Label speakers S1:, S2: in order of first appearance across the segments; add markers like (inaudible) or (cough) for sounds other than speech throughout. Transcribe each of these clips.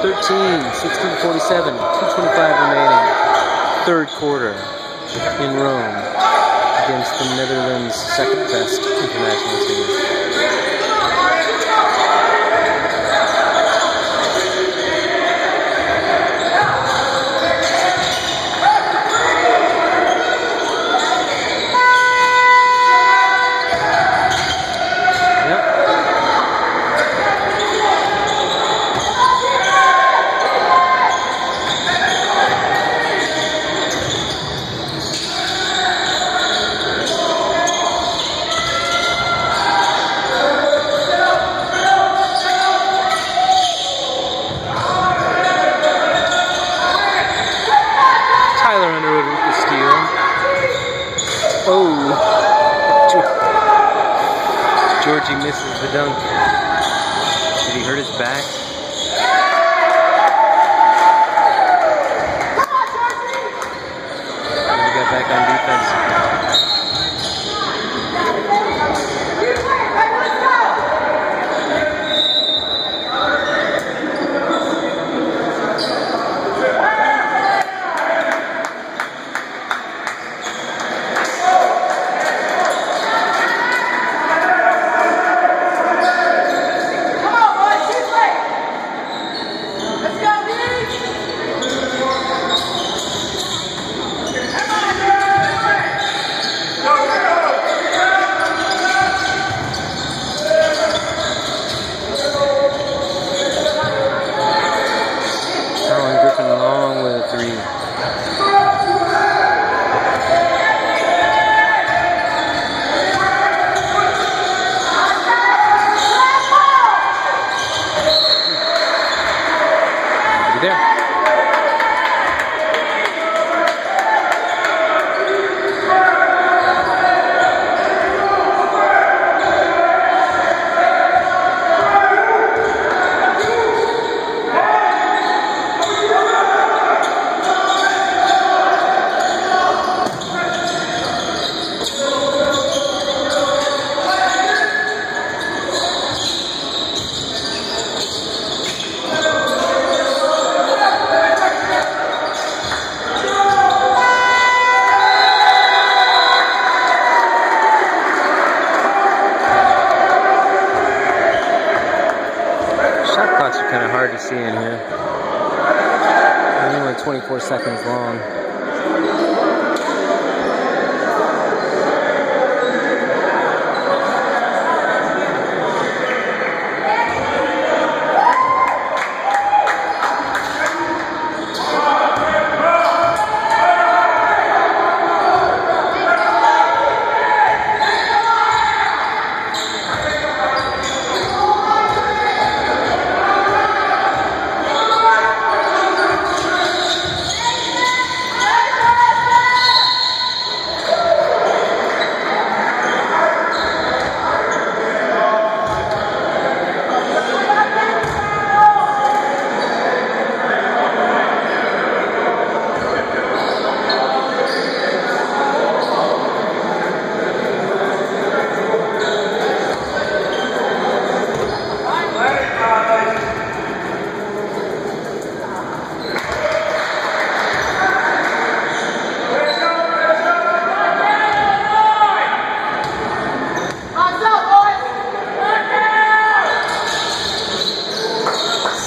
S1: 16-47, 225 remaining. Third quarter in Rome against the Netherlands' second best international team. Giorgi misses the dunk. Did he hurt his back? Clocks are kind of hard to see in here. They're only 24 seconds long.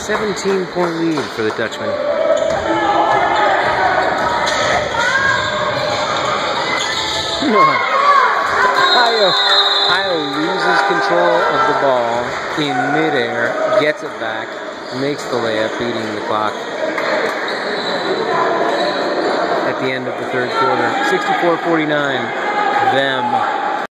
S1: 17 point lead for the Dutchman. (laughs) Ayo, Ayo loses control of the ball in midair, gets it back, makes the layup, beating the clock. At the end of the third quarter, 64 49, them